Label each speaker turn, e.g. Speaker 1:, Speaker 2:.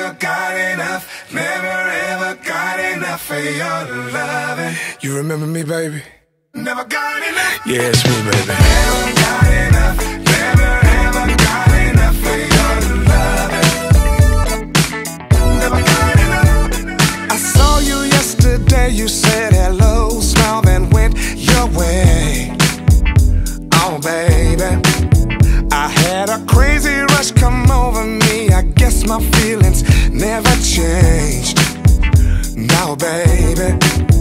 Speaker 1: ever got enough, never ever got enough for your loving.
Speaker 2: You remember me, baby?
Speaker 1: Never got enough.
Speaker 2: Yeah, it's me, baby.
Speaker 1: Never got enough, never ever got enough for. Never got enough.
Speaker 2: I saw you yesterday, you said hello, smiled and went your way. Oh, baby. my feelings never changed. Now, baby.